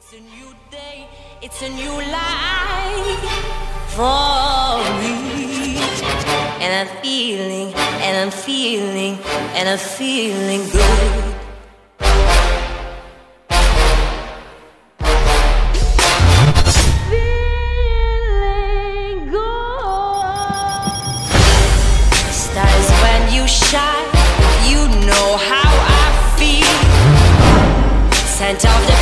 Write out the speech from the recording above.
It's a new day, it's a new life for me. And I'm feeling, and I'm feeling, and I'm feeling good. Feeling good. Stars when you shine, you know how I feel. Scent of the